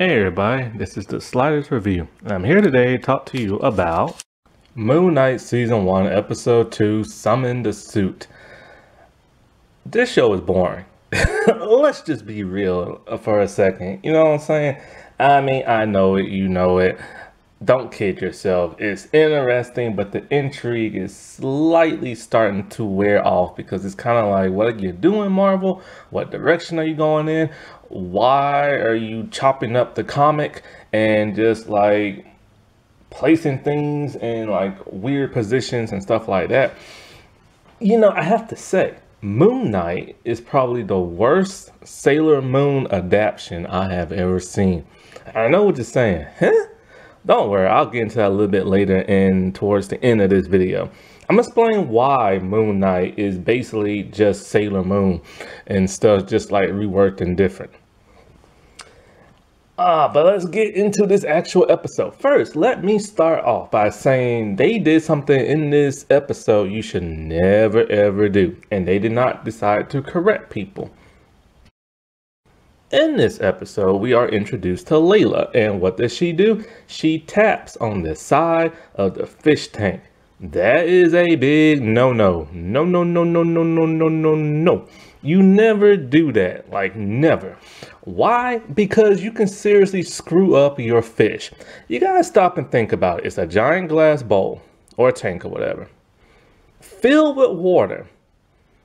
Hey everybody, this is the Slider's Review, and I'm here today to talk to you about Moon Knight Season 1, Episode 2, Summon the Suit. This show is boring. Let's just be real for a second. You know what I'm saying? I mean, I know it, you know it. Don't kid yourself. It's interesting, but the intrigue is slightly starting to wear off because it's kind of like, what are you doing, Marvel? What direction are you going in? Why are you chopping up the comic and just like placing things in like weird positions and stuff like that? You know, I have to say, Moon Knight is probably the worst Sailor Moon adaptation I have ever seen. I know what you're saying, huh? Don't worry, I'll get into that a little bit later and towards the end of this video. I'm gonna why Moon Knight is basically just Sailor Moon and stuff just like reworked and different. Ah, but let's get into this actual episode. First, let me start off by saying they did something in this episode you should never ever do, and they did not decide to correct people. In this episode, we are introduced to Layla, and what does she do? She taps on the side of the fish tank. That is a big no-no. No, no, no, no, no, no, no, no, no. You never do that, like never. Why? Because you can seriously screw up your fish. You gotta stop and think about it. It's a giant glass bowl or a tank or whatever, filled with water.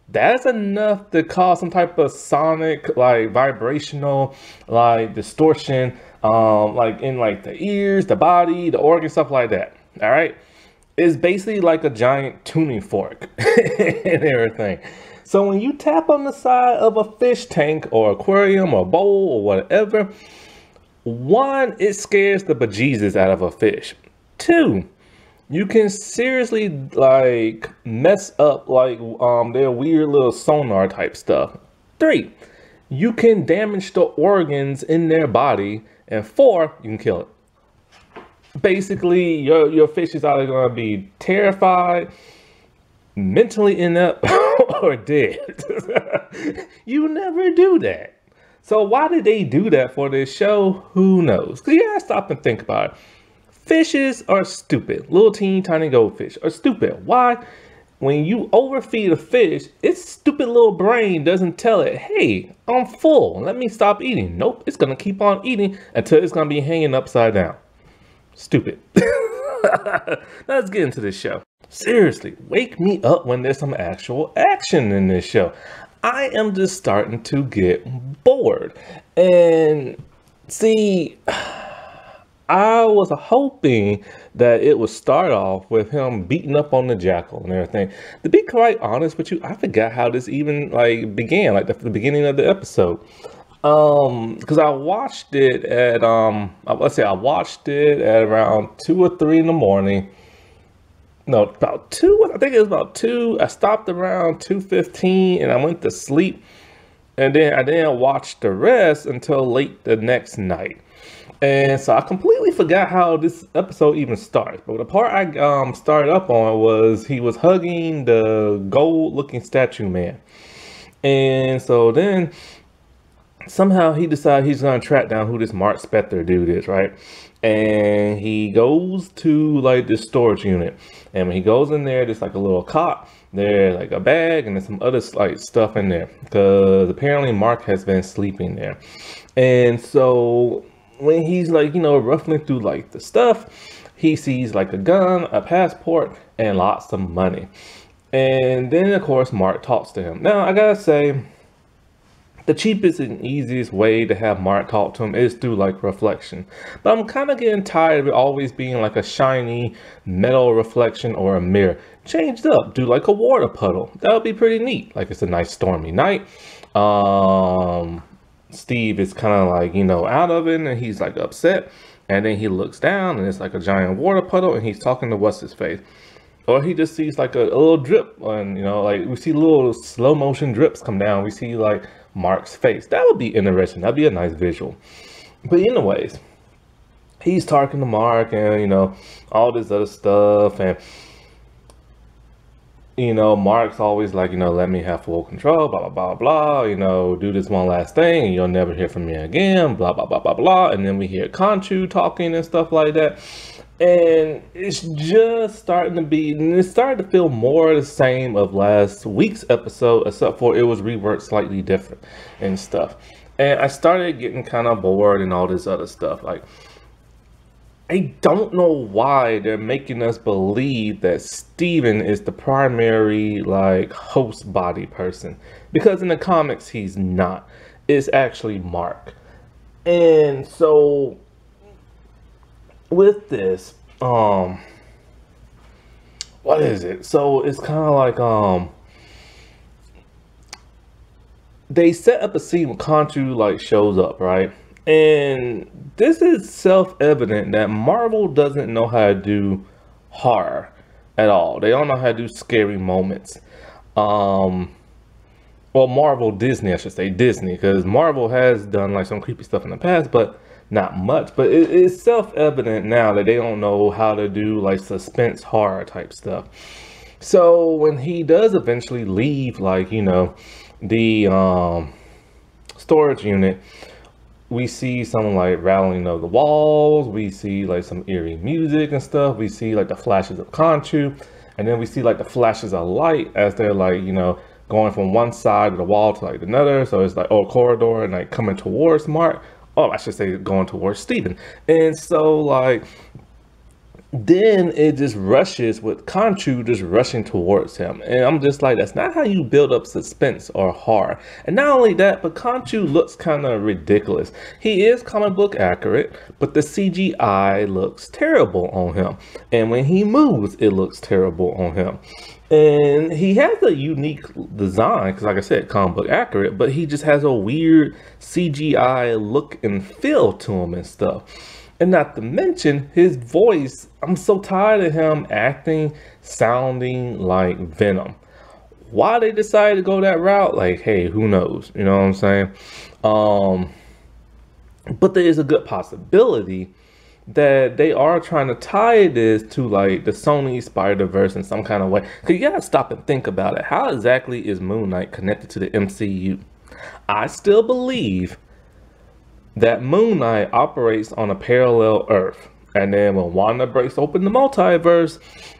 That's enough to cause some type of sonic, like vibrational, like distortion, um, like in like the ears, the body, the organ, stuff like that. All right, it's basically like a giant tuning fork and everything. So when you tap on the side of a fish tank or aquarium or bowl or whatever, one, it scares the bejesus out of a fish. Two, you can seriously like mess up like um their weird little sonar type stuff. Three, you can damage the organs in their body. And four, you can kill it. Basically, your, your fish is either going to be terrified, mentally inept, or dead. you never do that. So why did they do that for this show? Who knows? Because you gotta stop and think about it. Fishes are stupid. Little teeny tiny goldfish are stupid. Why? When you overfeed a fish, its stupid little brain doesn't tell it, hey, I'm full. Let me stop eating. Nope, it's gonna keep on eating until it's gonna be hanging upside down. Stupid. Let's get into this show. Seriously, wake me up when there's some actual action in this show. I am just starting to get bored. And see, I was hoping that it would start off with him beating up on the jackal and everything. To be quite honest with you, I forgot how this even like began, like the, the beginning of the episode. Um, because I watched it at um, let's say I watched it at around two or three in the morning no, about two. I think it was about two. I stopped around two fifteen, and I went to sleep. And then I didn't watch the rest until late the next night. And so I completely forgot how this episode even starts. But the part I um, started up on was he was hugging the gold-looking statue man. And so then somehow he decides he's to track down who this Mark Spector dude is, right? And he goes to like this storage unit. And when he goes in there, there's like a little cot, there's like a bag, and there's some other like stuff in there. Because apparently Mark has been sleeping there. And so when he's like, you know, ruffling through like the stuff, he sees like a gun, a passport, and lots of money. And then of course Mark talks to him. Now I gotta say, the cheapest and easiest way to have Mark talk to him is through like reflection. But I'm kind of getting tired of it always being like a shiny metal reflection or a mirror. Changed up, do like a water puddle. That would be pretty neat. Like it's a nice stormy night. Um, Steve is kind of like, you know, out of it and he's like upset. And then he looks down and it's like a giant water puddle and he's talking to what's his face or he just sees like a, a, little drip and you know like we see little slow motion drips come down we see like Mark's face. That would be interesting. That'd be a nice visual. But anyways, he's talking to Mark and, you know, all this other stuff. And you know, Mark's always like, you know, let me have full control, blah, blah, blah, blah, you know, do this one last thing and you'll never hear from me again, blah, blah, blah, blah, blah. And then we hear Khonshu talking and stuff like that. And it's just starting to be, and it started to feel more the same of last week's episode, except for it was reworked slightly different and stuff. And I started getting kind of bored and all this other stuff. Like, I don't know why they're making us believe that Steven is the primary like host body person because in the comics he's not. It's actually Mark. And so with this um what is it? So it's kind of like um they set up a scene when Khonshu like shows up, right? And this is self-evident that Marvel doesn't know how to do horror at all. They don't know how to do scary moments. Um, well, Marvel, Disney, I should say Disney, because Marvel has done like some creepy stuff in the past, but not much. But it, it's self-evident now that they don't know how to do like suspense horror type stuff. So when he does eventually leave, like you know, the um, storage unit, we see some like rattling of the walls. We see like some eerie music and stuff. We see like the flashes of Khonshu. And then we see like the flashes of light as they're like, you know, going from one side of the wall to like another. So it's like, oh, corridor and like coming towards Mark. Oh, I should say going towards Steven. And so like then it just rushes with Khonshu just rushing towards him. And I'm just like, that's not how you build up suspense or horror. And not only that, but Khonshu looks kind of ridiculous. He is comic book accurate, but the CGI looks terrible on him. And when he moves, it looks terrible on him. And he has a unique design, because like I said, comic book accurate, but he just has a weird CGI look and feel to him and stuff. And not to mention his voice, I'm so tired of him acting, sounding like Venom. Why they decided to go that route, like, hey, who knows? You know what I'm saying? Um, but there is a good possibility that they are trying to tie this to like the Sony Spider-Verse in some kind of way. Cause you gotta stop and think about it. How exactly is Moon Knight connected to the MCU? I still believe that Moon Knight operates on a parallel Earth. And then when Wanda breaks open the multiverse,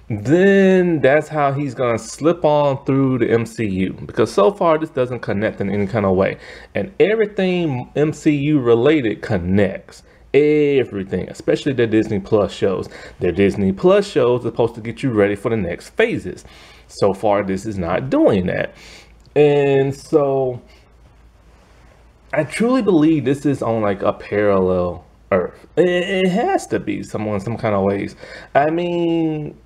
then that's how he's gonna slip on through the MCU. Because so far this doesn't connect in any kind of way. And everything MCU related connects. Everything, especially their Disney Plus shows. Their Disney Plus shows are supposed to get you ready for the next phases. So far, this is not doing that. And so I truly believe this is on like a parallel Earth. It, has to be someone some kind of ways. I mean,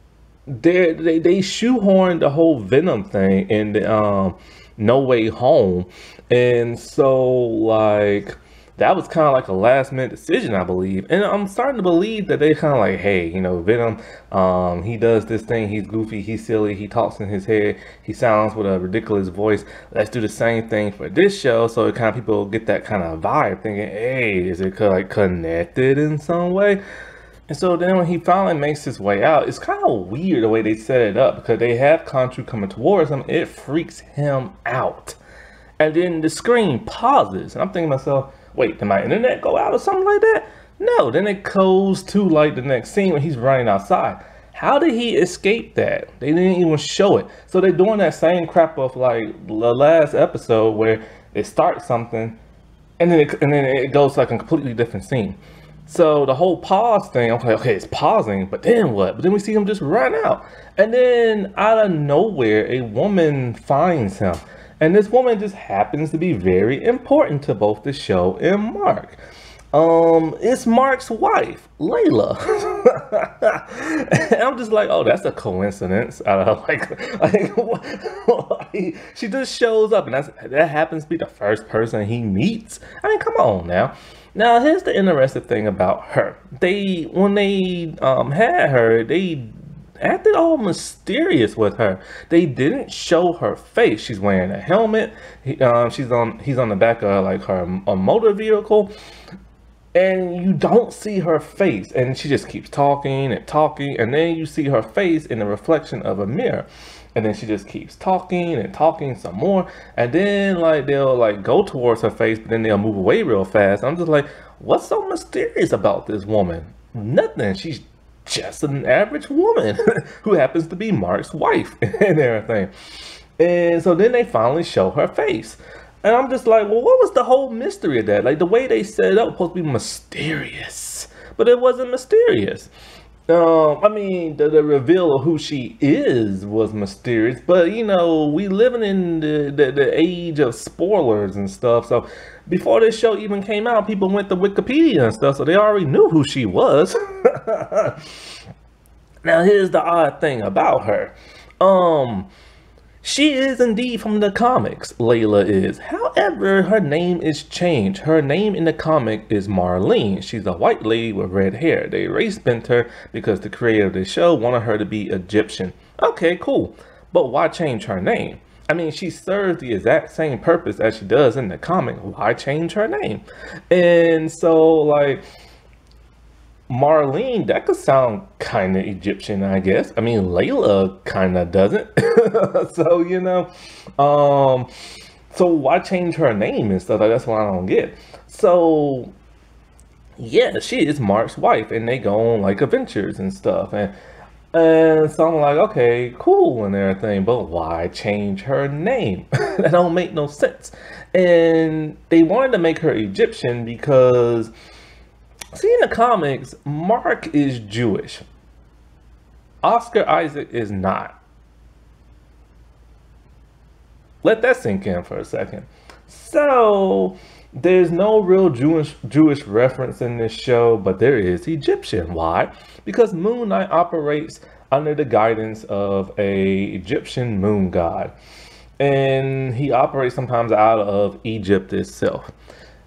they they they shoehorned the whole Venom thing in the um, No Way Home, and so like that was kind of like a last minute decision, I believe. And I'm starting to believe that they kind of like, hey, you know, Venom, um, he does this thing. He's goofy. He's silly. He talks in his head. He sounds with a ridiculous voice. Let's do the same thing for this show. So it kind of people get that kind of vibe thinking, hey, is it like connected in some way? And so then when he finally makes his way out, it's kind of weird the way they set it up because they have Khonshu coming towards him. It freaks him out. And then the screen pauses. And I'm thinking to myself, wait, did my internet go out or something like that? No, then it goes to like the next scene when he's running outside. How did he escape that? They didn't even show it. So they're doing that same crap of like the last episode where it starts something and then it, and then it goes like a completely different scene. So the whole pause thing, I'm like, okay, it's pausing, but then what? But then we see him just run out. And then out of nowhere, a woman finds him. And this woman just happens to be very important to both the show and Mark. Um, it's Mark's wife, Layla. and I'm just like, oh, that's a coincidence. I don't like, like she just shows up, and that's that happens to be the first person he meets. I mean, come on now. Now, here's the interesting thing about her. They when they um had her, they acted all mysterious with her. They didn't show her face. She's wearing a helmet. He, um, she's on. He's on the back of like her a motor vehicle, and you don't see her face. And she just keeps talking and talking, and then you see her face in the reflection of a mirror. And then she just keeps talking and talking some more. And then like they'll like go towards her face, but then they'll move away real fast. I'm just like, what's so mysterious about this woman? Nothing. She's just an average woman who happens to be Mark's wife and everything. And so then they finally show her face. And I'm just like, well, what was the whole mystery of that? Like the way they set it up was supposed to be mysterious, but it wasn't mysterious. Um, I mean, the, the, reveal of who she is was mysterious, but you know, we living in the, the, the age of spoilers and stuff. So before this show even came out, people went to Wikipedia and stuff, so they already knew who she was. now, here's the odd thing about her. Um, she is indeed from the comics, Layla is. However, her name is changed. Her name in the comic is Marlene. She's a white lady with red hair. They race bent her because the creator of the show wanted her to be Egyptian. Okay, cool. But why change her name? I mean, she serves the exact same purpose as she does in the comic. Why change her name? And so, like, Marlene, that could sound kind of Egyptian, I guess. I mean, Layla kind of doesn't. so, you know, um, so why change her name and stuff? That's what I don't get. So, yeah, she is Mark's wife, and they go on like adventures and stuff. And and so I'm like, okay, cool and everything, but why change her name? that don't make no sense. And they wanted to make her Egyptian because, see in the comics, Mark is Jewish. Oscar Isaac is not. Let that sink in for a second. So, there's no real Jewish Jewish reference in this show, but there is Egyptian. Why? Because Moon Knight operates under the guidance of a Egyptian moon god. And he operates sometimes out of Egypt itself.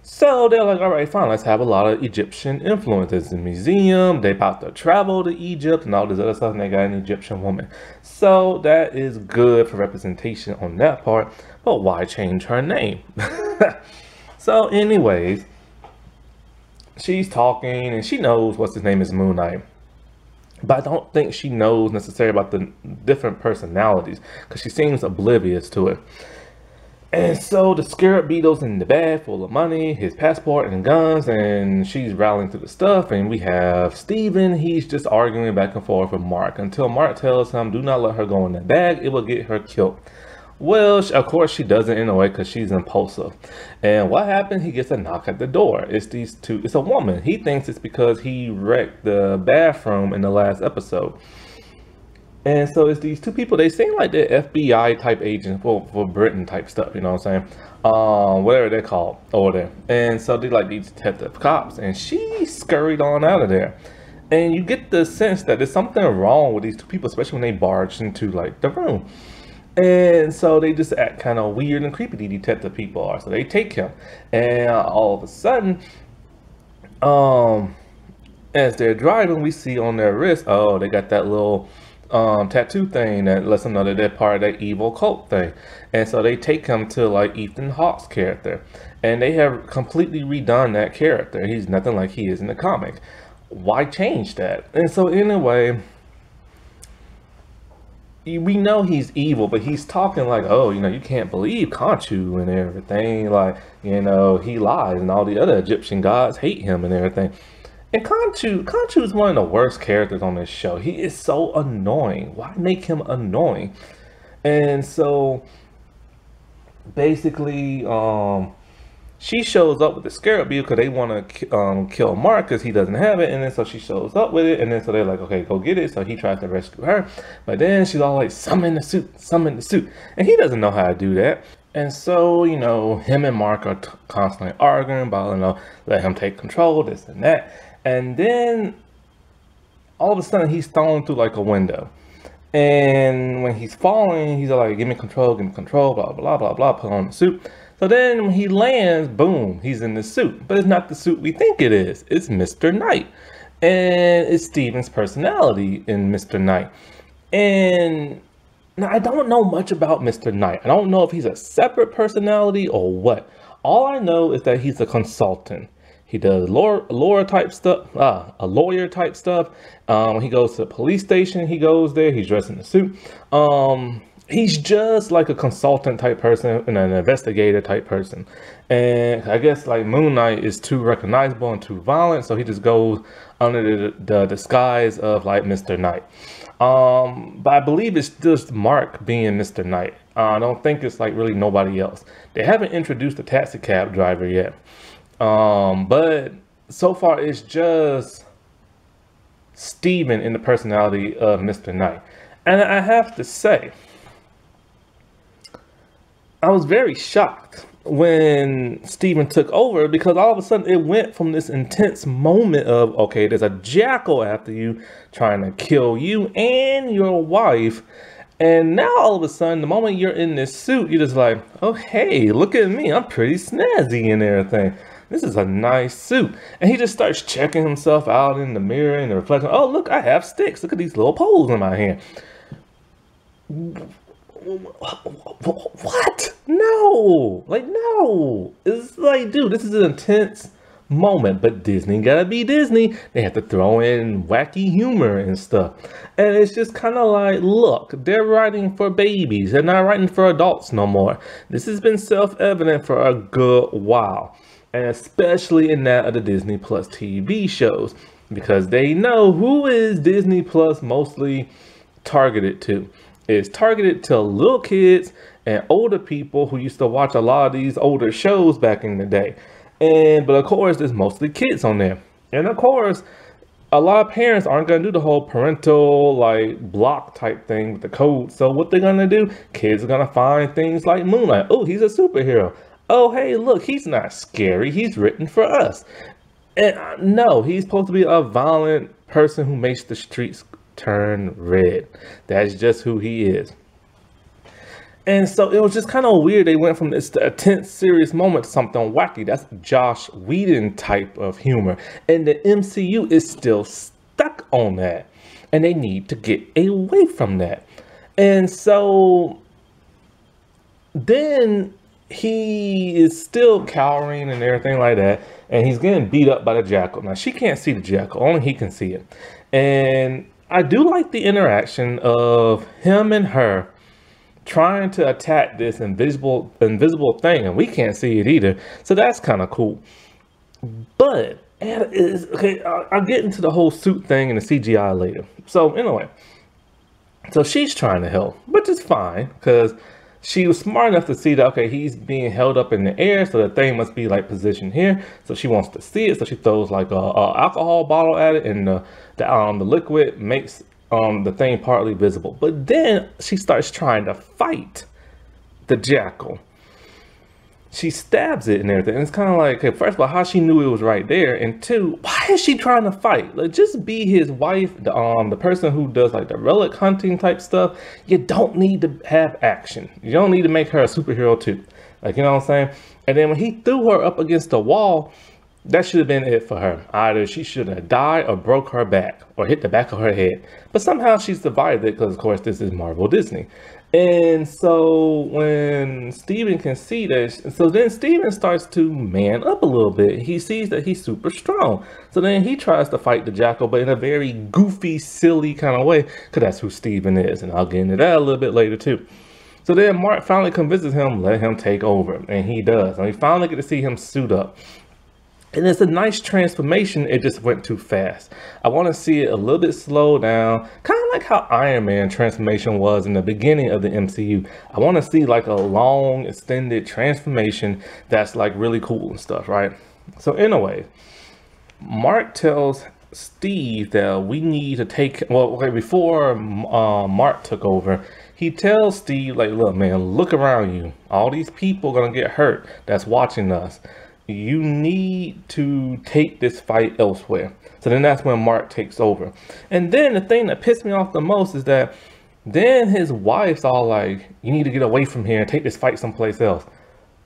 So they're like, all right, fine, let's have a lot of Egyptian influences. in The museum, they about to travel to Egypt and all this other stuff, and they got an Egyptian woman. So that is good for representation on that part, but why change her name? So anyways, she's talking and she knows what's his name is Moon Knight. But I don't think she knows necessarily about the different personalities because she seems oblivious to it. And so the Scarab Beetle's in the bag full of money, his passport and guns, and she's rallying to the stuff. And we have Steven, he's just arguing back and forth with Mark until Mark tells him, do not let her go in that bag, it will get her killed. Well, of course she doesn't in a way because she's impulsive. And what happened? He gets a knock at the door. It's these two. It's a woman. He thinks it's because he wrecked the bathroom in the last episode. And so it's these two people. They seem like they're FBI type agents for, for Britain type stuff. You know what I'm saying? Um, whatever they're called over there. And so they like these detective cops. And she scurried on out of there. And you get the sense that there's something wrong with these two people, especially when they barged into like the room. And so they just act kind of weird and creepy, the detective people are. So they take him. And all of a sudden, um, as they're driving, we see on their wrist, oh, they got that little um, tattoo thing that lets them know that they're part of that evil cult thing. And so they take him to like Ethan Hawke's character. And they have completely redone that character. He's nothing like he is in the comic. Why change that? And so anyway, we know he's evil, but he's talking like, oh, you know, you can't believe Khonshu and everything. Like, you know, he lies and all the other Egyptian gods hate him and everything. And Khonshu, Khonshu is one of the worst characters on this show. He is so annoying. Why make him annoying? And so, basically, um, she shows up with the scarab because they want to um, kill Mark because he doesn't have it. And then so she shows up with it. And then so they're like, okay, go get it. So he tries to rescue her. But then she's all like, summon the suit, summon the suit. And he doesn't know how to do that. And so, you know, him and Mark are constantly arguing about, you know, let him take control, this and that. And then all of a sudden he's thrown through like a window. And when he's falling, he's like, give me control, give me control, blah, blah, blah, blah, put on the suit. So then when he lands, boom, he's in the suit. But it's not the suit we think it is. It's Mr. Knight. And it's Steven's personality in Mr. Knight. And now I don't know much about Mr. Knight. I don't know if he's a separate personality or what. All I know is that he's a consultant. He does lawyer, lawyer type stuff, ah, a lawyer type stuff. Um, he goes to the police station, he goes there. He's dressed in a suit. Um, he's just like a consultant type person and an investigator type person. And I guess like Moon Knight is too recognizable and too violent, so he just goes under the, the disguise of like Mr. Knight. Um, but I believe it's just Mark being Mr. Knight. Uh, I don't think it's like really nobody else. They haven't introduced a taxi cab driver yet. Um, but so far it's just Steven in the personality of Mr. Knight. And I have to say, I was very shocked when Steven took over because all of a sudden it went from this intense moment of, okay, there's a jackal after you trying to kill you and your wife. And now all of a sudden, the moment you're in this suit, you're just like, oh, hey, look at me. I'm pretty snazzy and everything. This is a nice suit. And he just starts checking himself out in the mirror and the reflection. Oh, look, I have sticks. Look at these little poles in my hand what? No, like no. It's like, dude, this is an intense moment, but Disney gotta be Disney. They have to throw in wacky humor and stuff. And it's just kind of like, look, they're writing for babies. They're not writing for adults no more. This has been self-evident for a good while. And especially in that of the Disney Plus TV shows. Because they know who is Disney Plus mostly targeted to is targeted to little kids and older people who used to watch a lot of these older shows back in the day. And but of course, there's mostly kids on there. And of course, a lot of parents aren't gonna do the whole parental like block type thing with the code. So what they're gonna do? Kids are gonna find things like Moon Knight. Oh, he's a superhero. Oh, hey, look, he's not scary. He's written for us. And uh, no, he's supposed to be a violent person who makes the streets turn red. That's just who he is. And so it was just kind of weird. They went from this tense, serious moment to something wacky. That's Joss Whedon type of humor. And the MCU is still stuck on that. And they need to get away from that. And so then he is still cowering and everything like that. And he's getting beat up by the jackal. Now, she can't see the jackal. Only he can see it. And I do like the interaction of him and her trying to attack this invisible invisible thing, and we can't see it either. So that's kind of cool. But is okay. I'll, I'll get into the whole suit thing and the CGI later. So anyway, so she's trying to help, which is fine because she was smart enough to see that, okay, he's being held up in the air, so the thing must be like positioned here. So she wants to see it, so she throws like a, a alcohol bottle at it, and the, the, um, the liquid makes um, the thing partly visible. But then she starts trying to fight the jackal she stabs it and everything. And it's kind of like, okay, first of all, how she knew it was right there, and two, why is she trying to fight? Like, just be his wife, the um, the person who does like the relic hunting type stuff. You don't need to have action. You don't need to make her a superhero too. Like, you know what I'm saying? And then when he threw her up against the wall, that should have been it for her. Either she should have died or broke her back or hit the back of her head. But somehow she survived it because, of course, this is Marvel Disney. And so when Steven can see that, so then Steven starts to man up a little bit. He sees that he's super strong. So then he tries to fight the Jackal, but in a very goofy, silly kind of way, because that's who Steven is. And I'll get into that a little bit later too. So then Mark finally convinces him, let him take over. And he does. And we finally get to see him suit up. And it's a nice transformation. It just went too fast. I want to see it a little bit slow down, kind of like how Iron Man transformation was in the beginning of the MCU. I want to see like a long extended transformation that's like really cool and stuff, right? So anyway, Mark tells Steve that we need to take, well, okay, before uh, Mark took over, he tells Steve like, look, man, look around you. All these people going to get hurt that's watching us you need to take this fight elsewhere. So then that's when Mark takes over. And then the thing that pissed me off the most is that then his wife's all like, you need to get away from here and take this fight someplace else.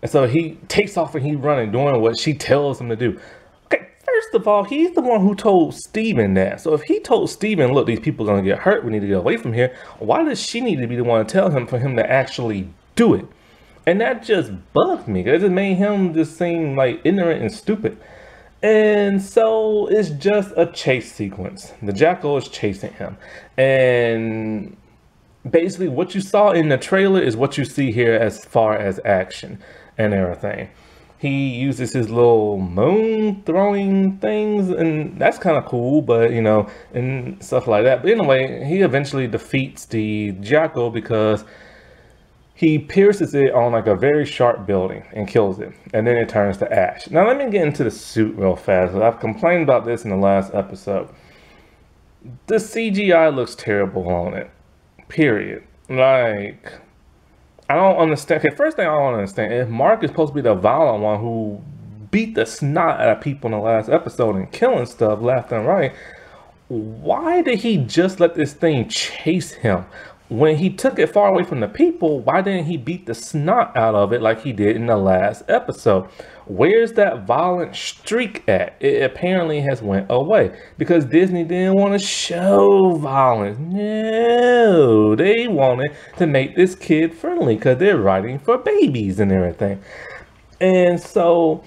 And so he takes off and he's running, doing what she tells him to do. Okay, first of all, he's the one who told Steven that. So if he told Steven, look, these people are going to get hurt, we need to get away from here, why does she need to be the one to tell him for him to actually do it? And that just bugged me. It just made him just seem like ignorant and stupid. And so it's just a chase sequence. The jackal is chasing him. And basically what you saw in the trailer is what you see here as far as action and everything. He uses his little moon throwing things, and that's kind of cool, but you know, and stuff like that. But anyway, he eventually defeats the Jackal because he pierces it on like a very sharp building and kills it, and then it turns to ash. Now, let me get into the suit real fast. I've complained about this in the last episode. The CGI looks terrible on it. Period. Like, I don't understand. Okay, first thing I don't understand if Mark is supposed to be the violent one who beat the snot out of people in the last episode and killing stuff left and right, why did he just let this thing chase him? When he took it far away from the people, why didn't he beat the snot out of it like he did in the last episode? Where's that violent streak at? It apparently has went away because Disney didn't want to show violence. No, they wanted to make this kid friendly because they're writing for babies and everything. And so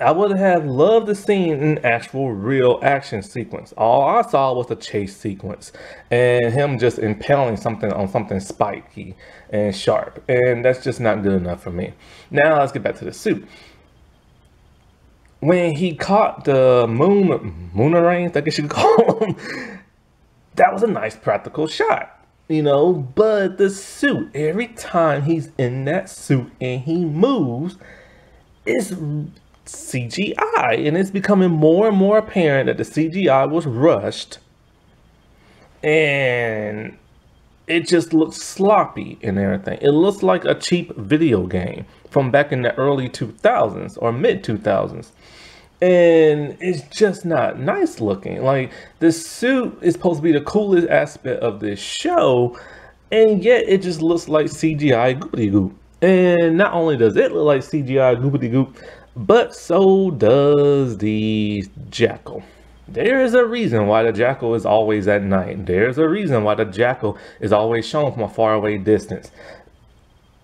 I would have loved to see an actual real action sequence. All I saw was a chase sequence and him just impaling something on something spiky and sharp. And that's just not good enough for me. Now let's get back to the suit when he caught the moon moonerang, I guess you could call him, that was a nice practical shot. You know, but the suit, every time he's in that suit and he moves, it's CGI. And it's becoming more and more apparent that the CGI was rushed. And it just looks sloppy and everything. It looks like a cheap video game from back in the early 2000s or mid 2000s. And it's just not nice looking. Like the suit is supposed to be the coolest aspect of this show, and yet it just looks like CGI goopity goop. And not only does it look like CGI goopity goop, but so does the jackal. There is a reason why the jackal is always at night. There's a reason why the jackal is always shown from a faraway distance.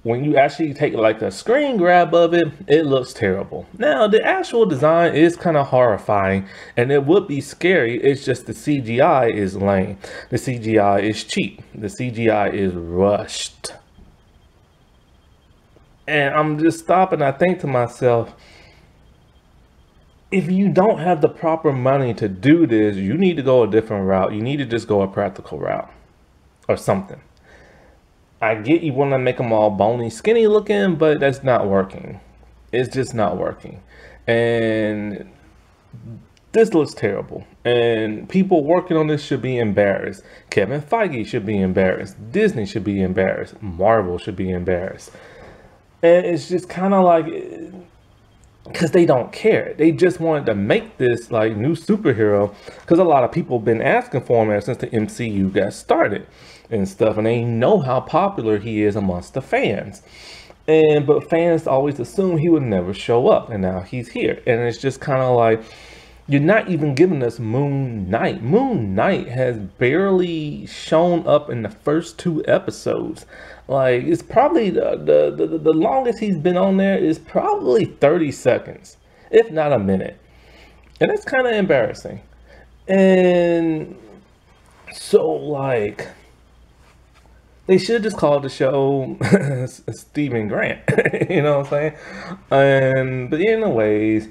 When you actually take like a screen grab of it, it looks terrible. Now, the actual design is kind of horrifying and it would be scary. It's just the CGI is lame. The CGI is cheap. The CGI is rushed. And I'm just stopping. I think to myself, if you don't have the proper money to do this, you need to go a different route. You need to just go a practical route or something. I get you want to make them all bony, skinny looking, but that's not working. It's just not working. And this looks terrible. And people working on this should be embarrassed. Kevin Feige should be embarrassed. Disney should be embarrassed. Marvel should be embarrassed. And it's just kind of like because they don't care. They just wanted to make this like new superhero because a lot of people been asking for him ever since the MCU got started and stuff, and they know how popular he is amongst the fans. And but fans always assume he would never show up, and now he's here, and it's just kind of like you're not even giving us Moon Knight. Moon Knight has barely shown up in the first two episodes. Like it's probably the, the, the, the longest he's been on there is probably 30 seconds, if not a minute. And that's kind of embarrassing. And so like they should just call the show Steven Grant. you know what I'm saying? And but anyways,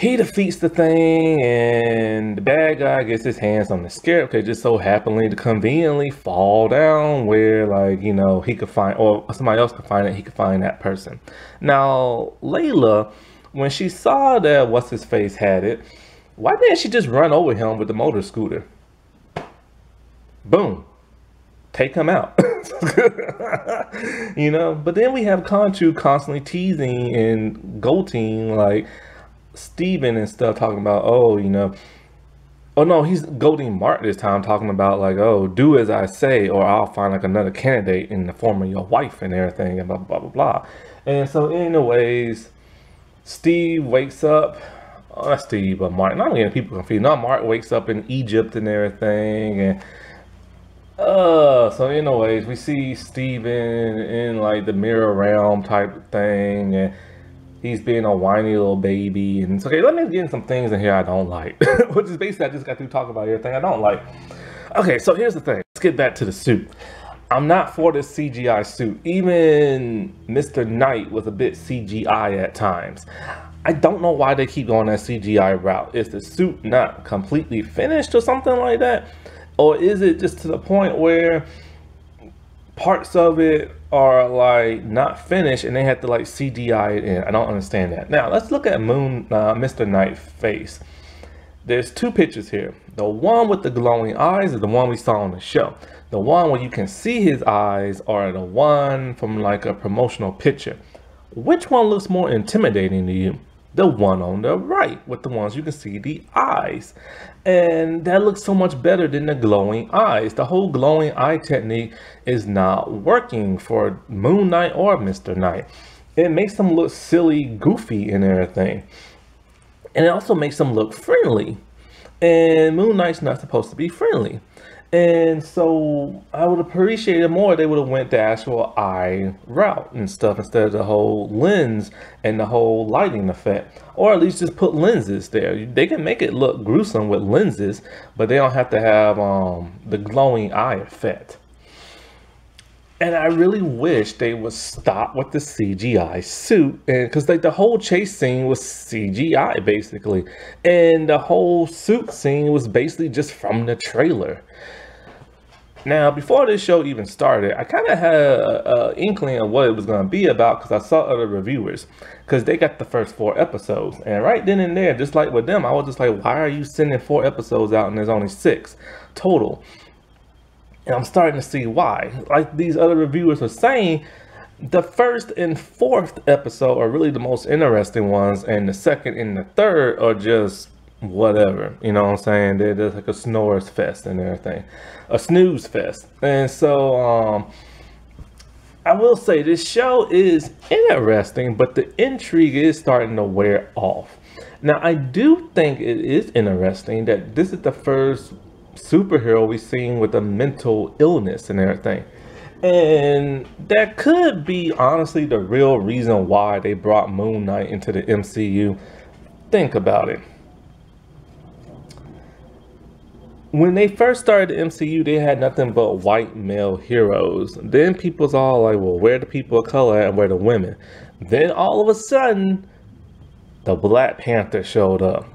he defeats the thing and the bad guy gets his hands on the scarab okay just so happily to conveniently fall down where like you know he could find or somebody else could find it he could find that person. Now layla when she saw that what's his face had it why didn't she just run over him with the motor scooter? Boom. Take him out. You know? But then we have Khonshu constantly teasing and goating like Steven and stuff talking about, oh, you know, oh no, he's Goldie Mark this time talking about like, oh, do as I say, or I'll find like another candidate in the form of your wife and everything, and blah blah blah blah. And so, anyways, Steve wakes up. Oh, Steve, but Mark. Not getting people confused. Not Mark wakes up in Egypt and everything, and uh, so anyways, we see Steven in like the mirror realm type thing, and he's being a whiny little baby. And it's okay, let me get in some things in here I don't like. Which is basically I just got to talk about everything I don't like. Okay, so here's the thing. Let's get back to the suit. I'm not for the CGI suit. Even Mr. Knight was a bit CGI at times. I don't know why they keep going that CGI route. Is the suit not completely finished or something like that? Or is it just to the point where parts of it are like not finished and they have to like CGI it in? I don't understand that. Now let's look at Moon, uh, Mr. Knight face. There's two pictures here. The one with the glowing eyes is the one we saw on the show. The one where you can see his eyes are the one from like a promotional picture. Which one looks more intimidating to you? The one on the right with the ones you can see the eyes. And that looks so much better than the glowing eyes. The whole glowing eye technique is not working for Moon Knight or Mr. Knight. It makes them look silly, goofy and everything. And it also makes them look friendly. And Moon Knight's not supposed to be friendly. And so I would appreciate it more they would have went the actual eye route and stuff instead of the whole lens and the whole lighting effect. Or at least just put lenses there. They can make it look gruesome with lenses, but they don't have to have um, the glowing eye effect. And I really wish they would stop with the CGI suit, because like the whole chase scene was CGI basically, and the whole suit scene was basically just from the trailer. Now, before this show even started, I kind of had an inkling of what it was going to be about because I saw other reviewers because they got the first four episodes. And right then and there, just like with them, I was just like, why are you sending four episodes out and there's only six total? And I'm starting to see why. Like these other reviewers were saying, the first and fourth episode are really the most interesting ones, and the second and the third are just whatever. You know what I'm saying? They're just like a snores fest and everything, a snooze fest. And so, um, I will say this show is interesting, but the intrigue is starting to wear off. Now, I do think it is interesting that this is the first superhero we've seen with a mental illness and everything. And that could be honestly the real reason why they brought Moon Knight into the MCU. Think about it. When they first started the MCU, they had nothing but white male heroes. Then people's all like, well, where the people of color and where the women? Then all of a sudden, the Black Panther showed up.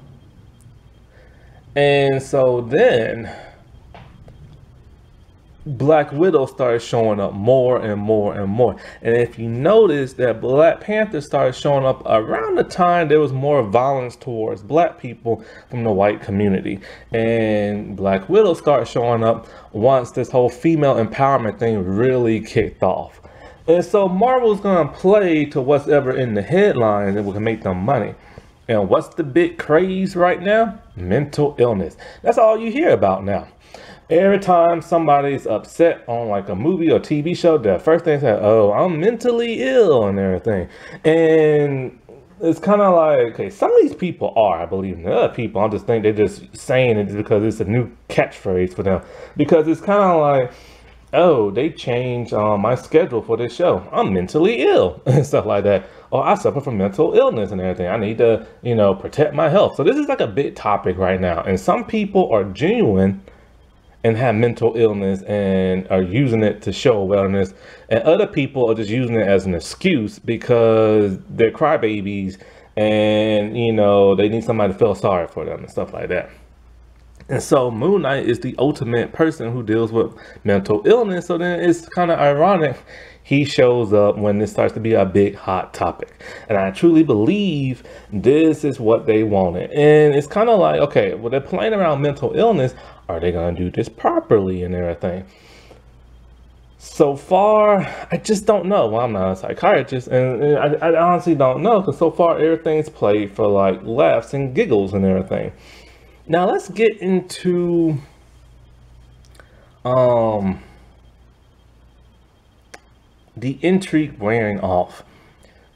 And so then Black Widow started showing up more and more and more. And if you notice that Black Panther started showing up around the time there was more violence towards black people from the white community. And Black Widow started showing up once this whole female empowerment thing really kicked off. And so Marvel's gonna play to what's ever in the headlines and we can make them money. And what's the big craze right now? Mental illness. That's all you hear about now. Every time somebody's upset on like a movie or TV show, the first thing they say, oh, I'm mentally ill and everything. And it's kind of like, okay, some of these people are, I believe, and the other people, I just think they're just saying it because it's a new catchphrase for them. Because it's kind of like, oh, they changed uh, my schedule for this show. I'm mentally ill and stuff like that. Or I suffer from mental illness and everything. I need to, you know, protect my health. So this is like a big topic right now. And some people are genuine and have mental illness and are using it to show wellness. And other people are just using it as an excuse because they're crybabies and, you know, they need somebody to feel sorry for them and stuff like that. And so Moon Knight is the ultimate person who deals with mental illness. So then it's kind of ironic he shows up when this starts to be a big hot topic. And I truly believe this is what they wanted. And it's kind of like, okay, well, they're playing around mental illness. Are they going to do this properly and everything? So far, I just don't know. Well, I'm not a psychiatrist, and, I, I honestly don't know because so far everything's played for like laughs and giggles and everything. Now let's get into um the intrigue wearing off.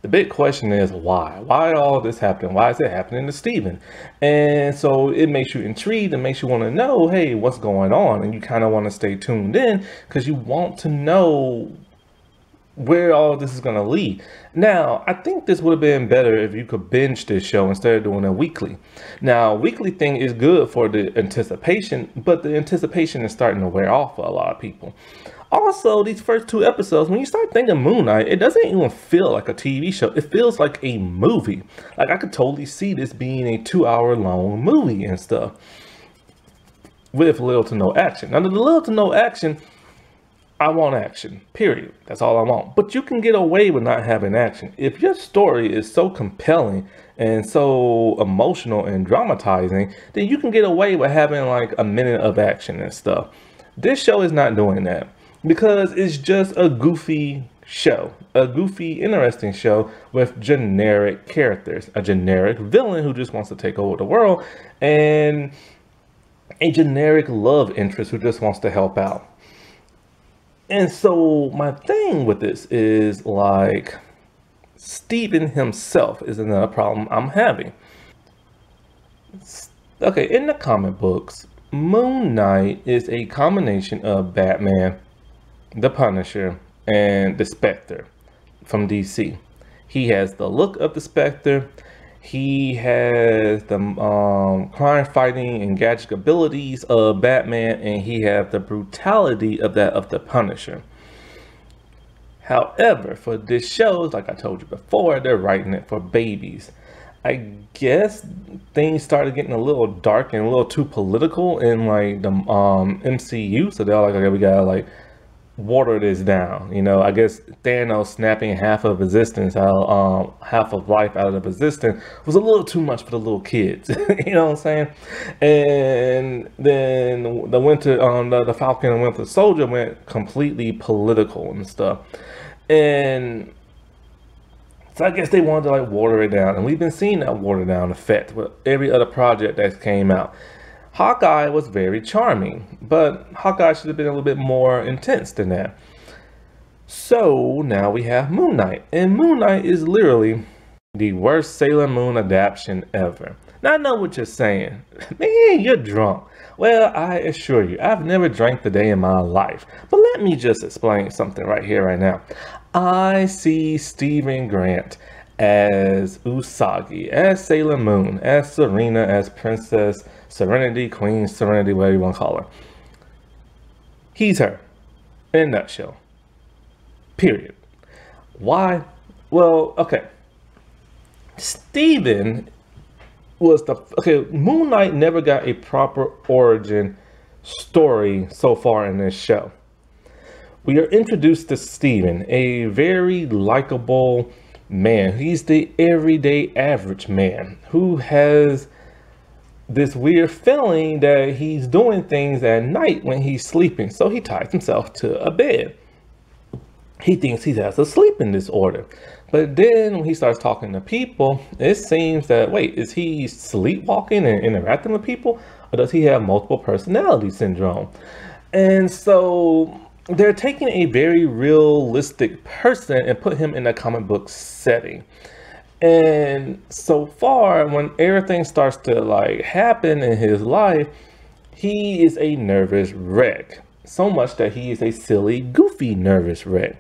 The big question is why? Why all this happening? Why is it happening to Steven? And so it makes you intrigued and makes you want to know, hey, what's going on? And you kind of want to stay tuned in because you want to know where all this is going to lead. Now, I think this would have been better if you could binge this show instead of doing a weekly. Now, weekly thing is good for the anticipation, but the anticipation is starting to wear off for a lot of people. Also, these first two episodes, when you start thinking Moon Knight, it doesn't even feel like a TV show. It feels like a movie. Like I could totally see this being a two hour long movie and stuff with little to no action. Now, the little to no action, I want action, period. That's all I want. But you can get away with not having action. If your story is so compelling and so emotional and dramatizing, then you can get away with having like a minute of action and stuff. This show is not doing that because it's just a goofy show, a goofy, interesting show with generic characters, a generic villain who just wants to take over the world, and a generic love interest who just wants to help out. And so my thing with this is like Steven himself is another problem I'm having. Okay, in the comic books, Moon Knight is a combination of Batman, the Punisher, and the Spectre from DC. He has the look of the Spectre. He has the um, crime fighting and gadget abilities of Batman, and he has the brutality of that of the Punisher. However, for this show, like I told you before, they're writing it for babies. I guess things started getting a little dark and a little too political in like the um, MCU. So they're like, okay, we gotta like water this down. You know, I guess Thanos snapping half of existence out, um, half of life out of the existence was a little too much for the little kids. you know what I'm saying? And then the Winter, um, the, the Falcon and Winter Soldier went completely political and stuff. And so I guess they wanted to like water it down, and we've been seeing that water down effect with every other project that came out. Hawkeye was very charming, but Hawkeye should have been a little bit more intense than that. So now we have Moon Knight, and Moon Knight is literally the worst Sailor Moon adaptation ever. Now I know what you're saying. Man, you're drunk. Well, I assure you, I've never drank the day in my life. But let me just explain something right here, right now. I see Steven Grant as Usagi, as Sailor Moon, as Serena, as Princess Serenity, Queen Serenity, whatever you want to call her. He's her, in a nutshell. Period. Why? Well, okay. Steven was the okay. Moon Knight never got a proper origin story so far in this show. We are introduced to Steven, a very likable man. He's the everyday average man who has this weird feeling that he's doing things at night when he's sleeping. So he ties himself to a bed. He thinks he has a sleeping disorder. But then when he starts talking to people, it seems that, wait, is he sleepwalking and interacting with people? Or does he have multiple personality syndrome? And so they're taking a very realistic person and put him in a comic book setting. And so far, when everything starts to like happen in his life, he is a nervous wreck. So much that he is a silly, goofy, nervous wreck.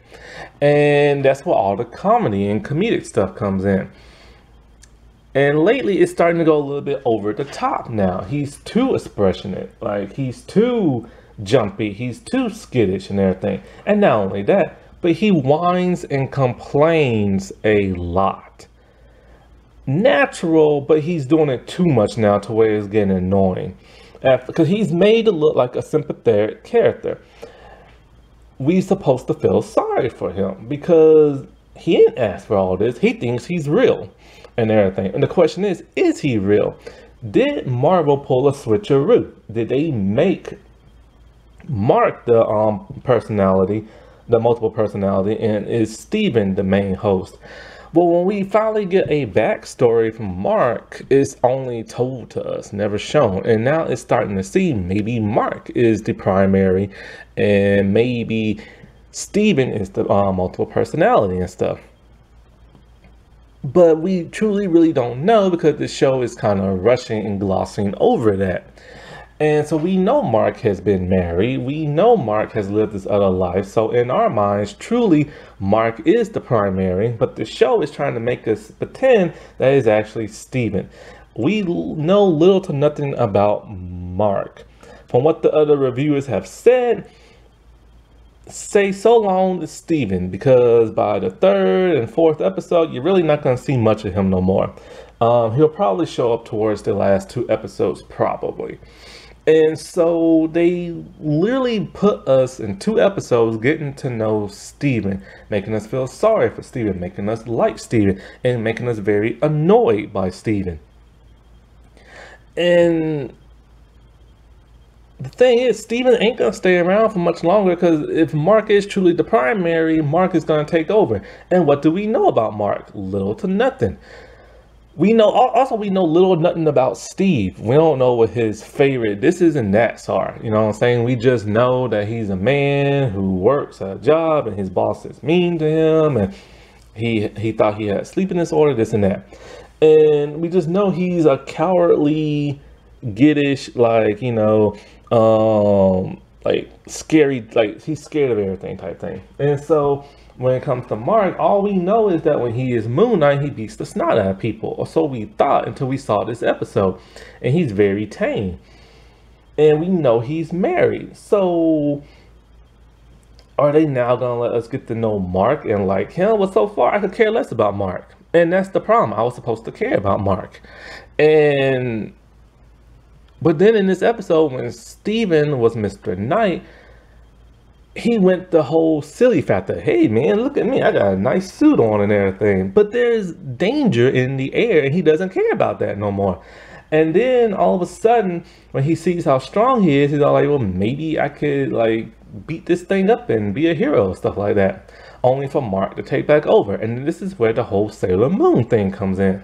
And that's where all the comedy and comedic stuff comes in. And lately, it's starting to go a little bit over the top now. He's too expressionate. Like, he's too jumpy. He's too skittish and everything. And not only that, but he whines and complains a lot natural, but he's doing it too much now to where it's getting annoying. Because he's made to look like a sympathetic character. We supposed to feel sorry for him because he didn't ask for all this. He thinks he's real and everything. And the question is, is he real? Did Marvel pull a switcheroo? Did they make Mark the um personality, the multiple personality, and is Steven the main host? But when we finally get a backstory from Mark, it's only told to us, never shown. And now it's starting to see maybe Mark is the primary and maybe Steven is the uh, multiple personality and stuff. But we truly really don't know because the show is kind of rushing and glossing over that. And so we know Mark has been married. We know Mark has lived this other life. So in our minds, truly, Mark is the primary, but the show is trying to make us pretend that is actually Steven. We know little to nothing about Mark. From what the other reviewers have said, say so long to Steven because by the third and fourth episode, you're really not going to see much of him no more. Um, he'll probably show up towards the last two episodes, probably. And so they literally put us in two episodes getting to know Steven, making us feel sorry for Steven, making us like Steven, and making us very annoyed by Steven. And the thing is, Steven ain't gonna stay around for much longer because if Mark is truly the primary, Mark is gonna take over. And what do we know about Mark? Little to nothing. We know also we know little nothing about Steve. We don't know what his favorite this is and that's are. You know what I'm saying? We just know that he's a man who works a job and his boss is mean to him and he he thought he had sleeping disorder, this and that. And we just know he's a cowardly, giddish, like, you know, um, like scary, like he's scared of everything type thing. And so when it comes to Mark, all we know is that when he is Moon Knight, he beats the snot out of people. Or so we thought until we saw this episode. And he's very tame. And we know he's married. So are they now gonna let us get to know Mark and like him? Well, so far I could care less about Mark. And that's the problem. I was supposed to care about Mark. And but then in this episode, when Steven was Mr. Knight, he went the whole silly factor. Hey man, look at me. I got a nice suit on and everything. But there's danger in the air and he doesn't care about that no more. And then all of a sudden, when he sees how strong he is, he's all like, well, maybe I could like beat this thing up and be a hero, stuff like that. Only for Mark to take back over. And this is where the whole Sailor Moon thing comes in.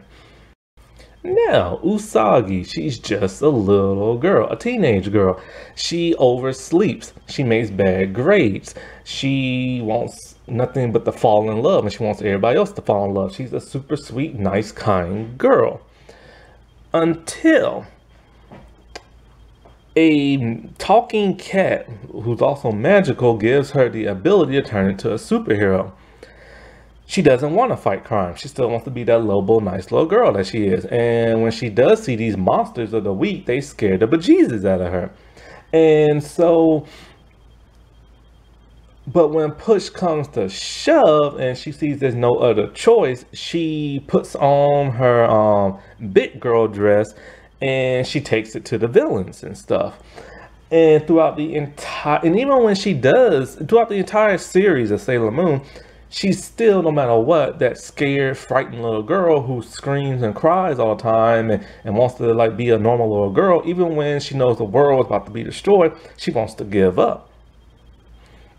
Now, Usagi, she's just a little girl, a teenage girl. She oversleeps. She makes bad grades. She wants nothing but to fall in love, and she wants everybody else to fall in love. She's a super sweet, nice, kind girl. Until a talking cat, who's also magical, gives her the ability to turn into a superhero she doesn't want to fight crime. She still wants to be that Lobo, nice little girl that she is. And when she does see these monsters of the week, they scare the bejesus out of her. And so, but when push comes to shove and she sees there's no other choice, she puts on her um, big girl dress and she takes it to the villains and stuff. And throughout the entire, and even when she does, throughout the entire series of Sailor Moon, she's still, no matter what, that scared, frightened little girl who screams and cries all the time and, and wants to like be a normal little girl. Even when she knows the world is about to be destroyed, she wants to give up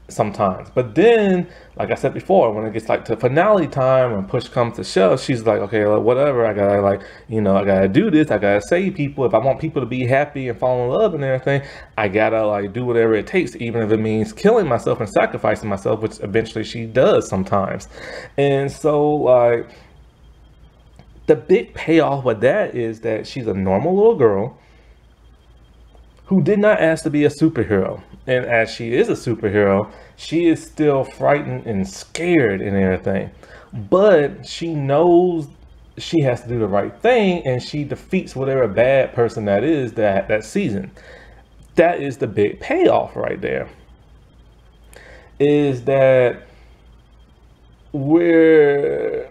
sometimes. But then, like I said before, when it gets like to finale time, and push comes to shove, she's like, okay, whatever. I gotta like, you know, I gotta do this. I gotta save people. If I want people to be happy and fall in love and everything, I gotta like do whatever it takes, even if it means killing myself and sacrificing myself, which eventually she does sometimes. And so like, the big payoff with that is that she's a normal little girl who did not ask to be a superhero. And as she is a superhero, she is still frightened and scared and everything. But she knows she has to do the right thing and she defeats whatever bad person that is that, that season. That is the big payoff right there. Is that we're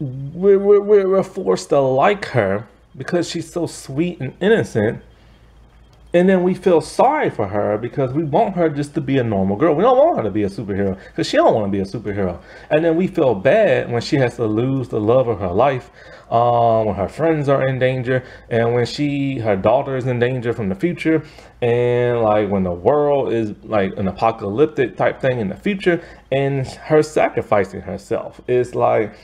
we're, we're, we're forced to like her because she's so sweet and innocent and then we feel sorry for her because we want her just to be a normal girl. We don't want her to be a superhero because she don't want to be a superhero. And then we feel bad when she has to lose the love of her life, um, when her friends are in danger, and when she, her daughter is in danger from the future, and like when the world is like an apocalyptic type thing in the future, and her sacrificing herself. is like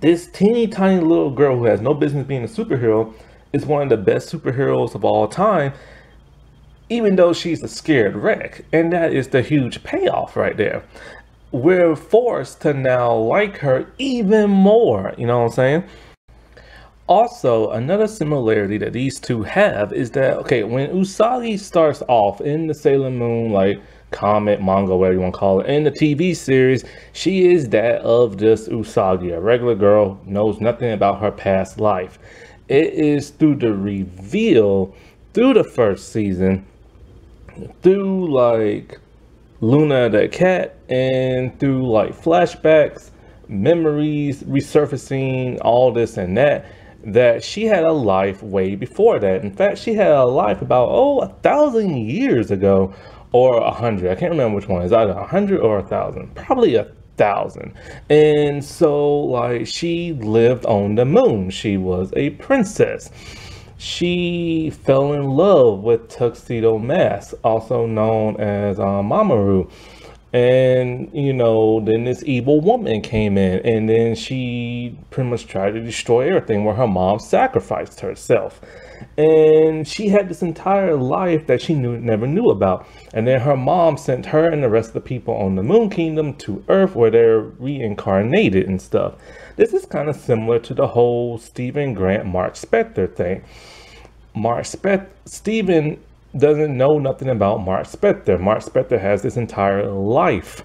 this teeny tiny little girl who has no business being a superhero is one of the best superheroes of all time, even though she's a scared wreck. And that is the huge payoff right there. We're forced to now like her even more, you know what I'm saying? Also, another similarity that these two have is that okay, when Usagi starts off in the Sailor Moon like comic, manga, whatever you want to call it, in the TV series, she is that of just Usagi, a regular girl, knows nothing about her past life. It is through the reveal, through the first season, through like Luna the cat, and through like flashbacks, memories resurfacing, all this and that, that she had a life way before that. In fact, she had a life about, oh, a thousand years ago or a hundred. I can't remember which one. Is either a hundred or a thousand? Probably a thousand. And so, like, she lived on the moon. She was a princess. She fell in love with Tuxedo Mask, also known as uh, Mamoru. And, you know, then this evil woman came in and then she pretty much tried to destroy everything where her mom sacrificed herself. And she had this entire life that she knew never knew about. And then her mom sent her and the rest of the people on the Moon Kingdom to Earth where they're reincarnated and stuff. This is kind of similar to the whole Steven Grant Mark Spector thing. Mark Spector, Steven doesn't know nothing about Mark Spector. Mark Spector has this entire life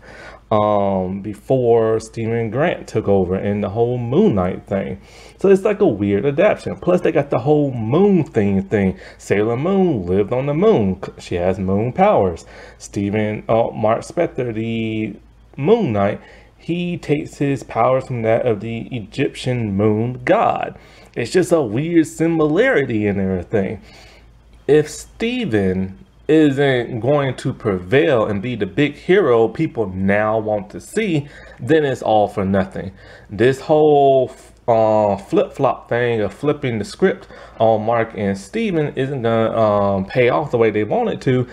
um, before Steven Grant took over and the whole Moon Knight thing. So it's like a weird adaptation. Plus, they got the whole moon thing thing. Sailor Moon lived on the moon. She has moon powers. Steven, uh, Mark Spector, the Moon Knight, he takes his powers from that of the Egyptian moon god. It's just a weird similarity in everything if Steven isn't going to prevail and be the big hero people now want to see, then it's all for nothing. This whole uh, flip-flop thing of flipping the script on Mark and Steven isn't gonna um, pay off the way they want it to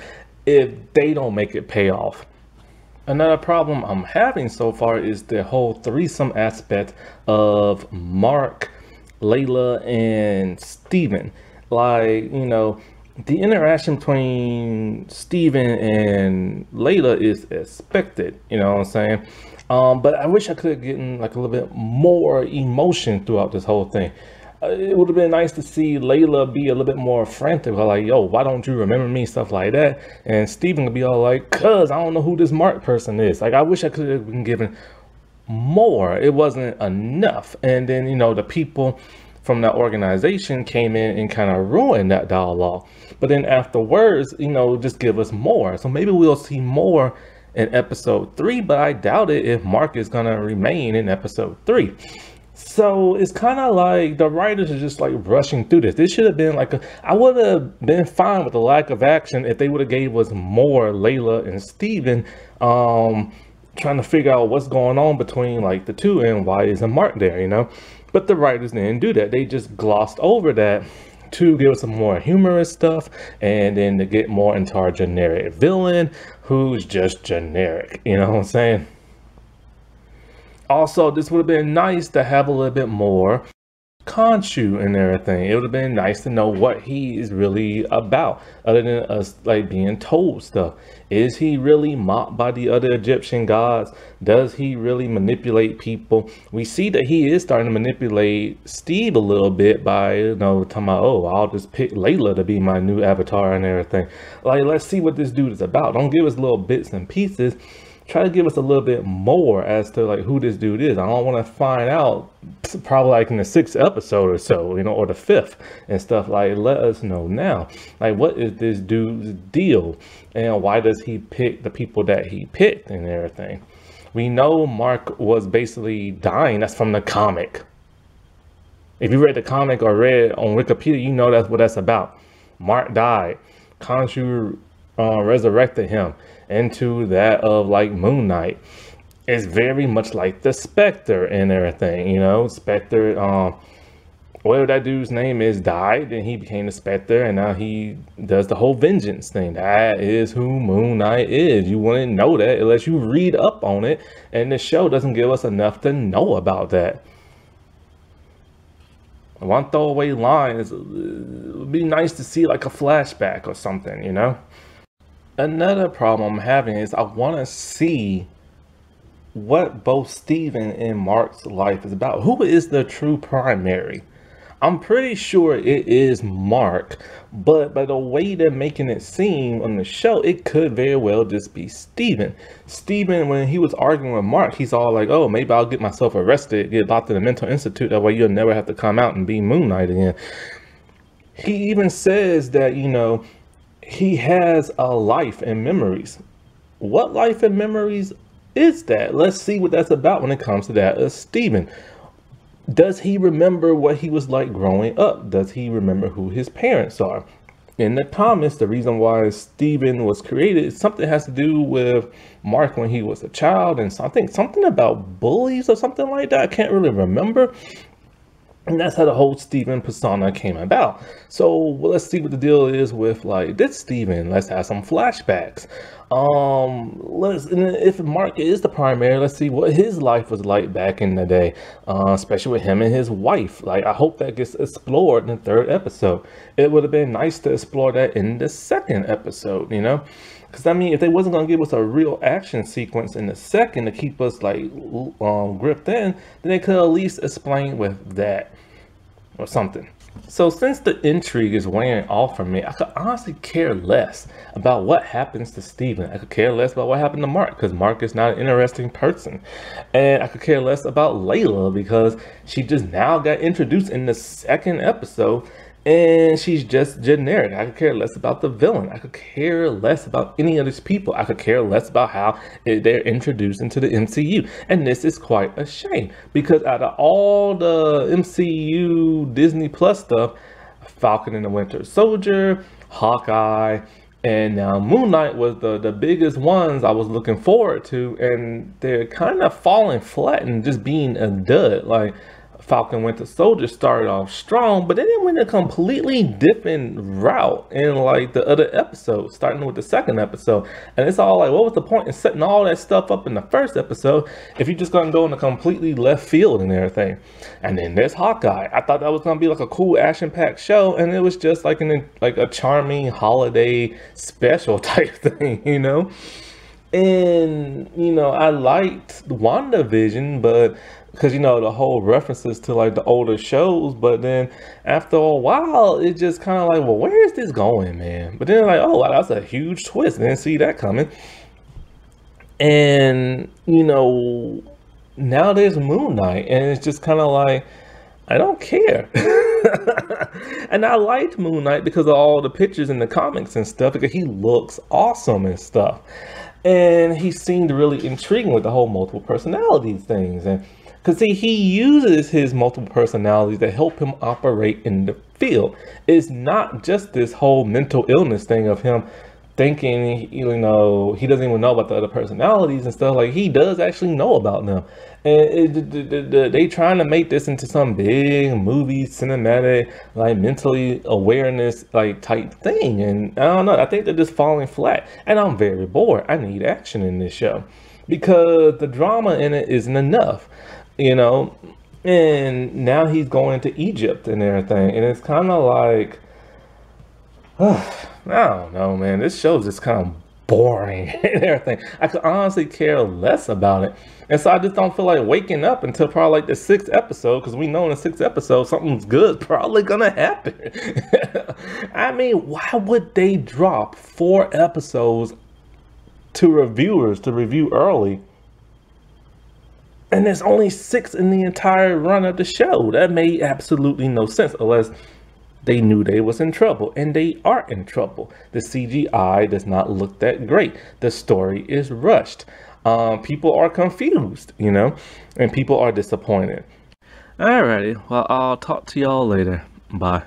if they don't make it pay off. Another problem I'm having so far is the whole threesome aspect of Mark, Layla, and Steven. Like, you know, the interaction between Steven and Layla is expected, you know what I'm saying? Um, but I wish I could have gotten like a little bit more emotion throughout this whole thing. Uh, it would have been nice to see Layla be a little bit more frantic, like, yo, why don't you remember me? Stuff like that. And Steven would be all like, cuz I don't know who this Mark person is. Like, I wish I could have been given more. It wasn't enough. And then, you know, the people from that organization came in and kind of ruined that dialogue. But then afterwards, you know, just give us more. So maybe we'll see more in episode three, but I doubt it if Mark is to remain in episode three. So it's kind of like the writers are just like rushing through this. This should have been like a, I would have been fine with the lack of action if they would have gave us more Layla and Steven um, trying to figure out what's going on between like the two and why isn't Mark there, you know? But the writers didn't do that. They just glossed over that to give us some more humorous stuff and then to get more into our generic villain who's just generic. You know what I'm saying? Also, this would have been nice to have a little bit more Khonshu and everything. It would have been nice to know what he is really about, other than us like being told stuff. Is he really mocked by the other Egyptian gods? Does he really manipulate people? We see that he is starting to manipulate Steve a little bit by, you know, talking about, oh, I'll just pick Layla to be my new avatar and everything. Like, let's see what this dude is about. Don't give us little bits and pieces try to give us a little bit more as to like who this dude is. I don't want to find out probably like in the sixth episode or so, you know, or the fifth and stuff. Like, let us know now. Like, what is this dude's deal, and why does he pick the people that he picked and everything? We know Mark was basically dying. That's from the comic. If you read the comic or read on Wikipedia, you know that's what that's about. Mark died. Khonshu uh, resurrected him into that of like Moon Knight. It's very much like the Spectre and everything, you know. Spectre, um, whatever that dude's name is, died and he became the Spectre, and now he does the whole vengeance thing. That is who Moon Knight is. You wouldn't know that unless you read up on it, and the show doesn't give us enough to know about that. One throwaway line is it would be nice to see like a flashback or something, you know. Another problem I'm having is I want to see what both Steven and Mark's life is about. Who is the true primary? I'm pretty sure it is Mark, but by the way they're making it seem on the show, it could very well just be Steven. Steven, when he was arguing with Mark, he's all like, oh, maybe I'll get myself arrested, get locked in a mental institute. That way you'll never have to come out and be Moon Knight again. He even says that, you know, he has a life and memories. What life and memories is that? Let's see what that's about when it comes to that. Steven, does he remember what he was like growing up? Does he remember who his parents are? In the comics, the reason why Steven was created, something has to do with Mark when he was a child, and something something about bullies or something like that. I can't really remember. And that's how the whole Steven persona came about. So well, let's see what the deal is with like this Steven. Let's have some flashbacks. Um, let's if Mark is the primary, let's see what his life was like back in the day, uh, especially with him and his wife. Like I hope that gets explored in the third episode. It would have been nice to explore that in the second episode, you know. Because I mean, if they wasn't gonna give us a real action sequence in the second to keep us like um, gripped in, then they could at least explain with that or something. So since the intrigue is wearing off for me, I could honestly care less about what happens to Steven. I could care less about what happened to Mark because Mark is not an interesting person. And I could care less about Layla because she just now got introduced in the second episode and she's just generic. I could care less about the villain. I could care less about any of these people. I could care less about how they're introduced into the MCU. And this is quite a shame because out of all the MCU Disney Plus stuff, Falcon and the Winter Soldier, Hawkeye, and now Moon Knight was the, the biggest ones I was looking forward to, and they're kind of falling flat and just being a dud. Like Falcon Winter Soldier started off strong, but then it went a completely different route in like the other episodes, starting with the second episode. And it's all like, what was the point in setting all that stuff up in the first episode if you're just gonna go in a completely left field and everything? And then there's Hawkeye. I thought that was gonna be like a cool action-packed show, and it was just like an like a charming holiday special type thing, you know? And you know, I liked WandaVision, but because you know the whole references to like the older shows but then after a while it just kind of like well where is this going man? But then like oh wow, that's a huge twist. Didn't see that coming. And you know now there's moon knight and it's just kind of like i don't care. And i liked moon knight because of all the pictures in the comics and stuff because he looks awesome and stuff. And he seemed really intriguing with the whole multiple personality things and because see, he uses his multiple personalities to help him operate in the field. It's not just this whole mental illness thing of him thinking, you know, he doesn't even know about the other personalities and stuff. Like he does actually know about them. And it, they trying to make this into some big movie, cinematic, like mentally awareness, like type thing. And I don't know. I think they're just falling flat. And I'm very bored. I need action in this show because the drama in it isn't enough you know, and now he's going to Egypt and everything, and it's kind of like, uh, I don't know, man. This show's just kind of boring and everything. I could honestly care less about it. And so I just don't feel like waking up until probably like the sixth episode because we know in the sixth episode something's good probably gonna happen. I mean, why would they drop four episodes to reviewers to review early and there's only six in the entire run of the show. That made absolutely no sense unless they knew they was in trouble and they are in trouble. The CGI does not look that great. The story is rushed. Um, people are confused, you know, and people are disappointed. Alrighty, well, I'll talk to y'all later. Bye.